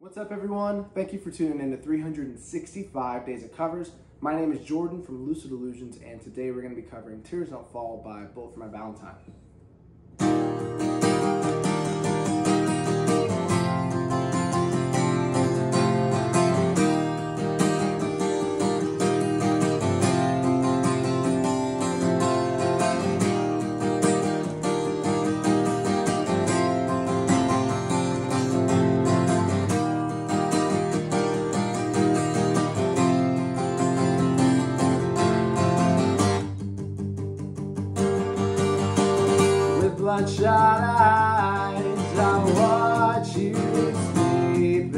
What's up, everyone? Thank you for tuning in to 365 Days of Covers. My name is Jordan from Lucid Illusions, and today we're going to be covering Tears Don't Fall by Bullet for My Valentine. Bloodshot eyes, I watch you sleeping.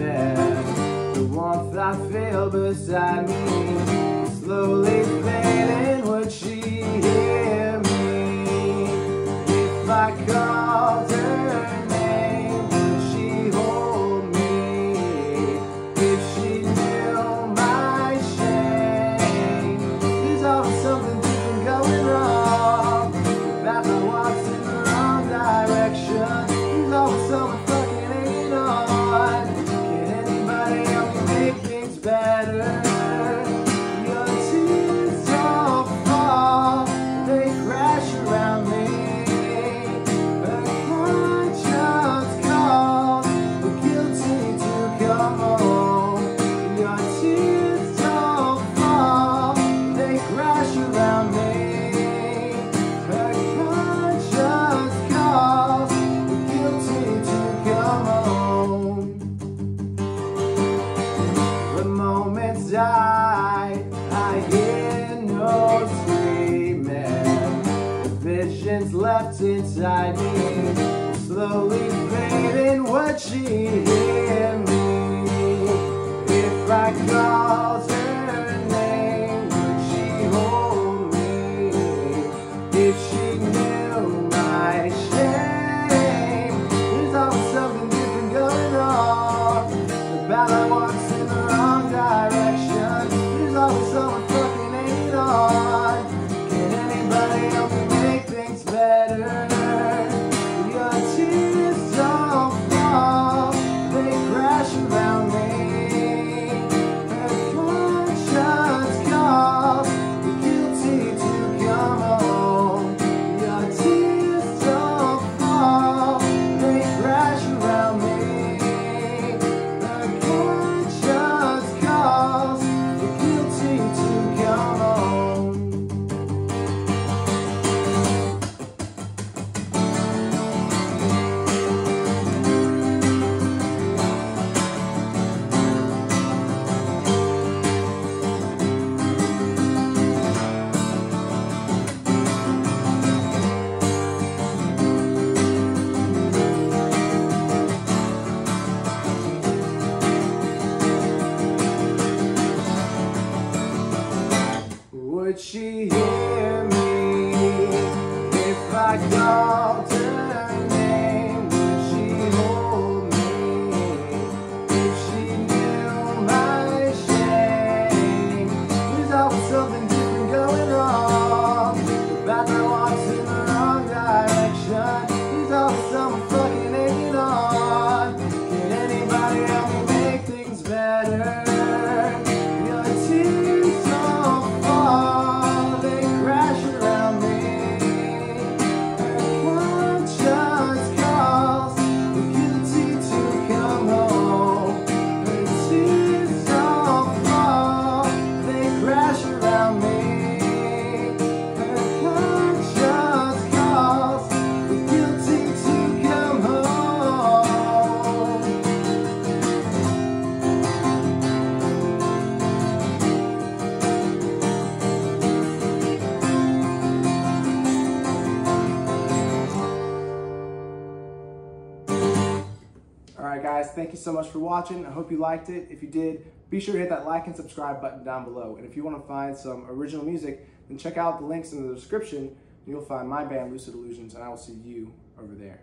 The warmth I feel beside me slowly die, I hear no screaming. The visions left inside me, slowly fading. what she hear she hear me if I called her name? Would she hold me if she knew my shame? There's always something different going on. The bathroom walks in the wrong direction. There's always someone fucking hanging on. Can anybody help me make things better? Guys, thank you so much for watching. I hope you liked it. If you did, be sure to hit that like and subscribe button down below. And if you want to find some original music, then check out the links in the description. You'll find my band Lucid Illusions, and I will see you over there.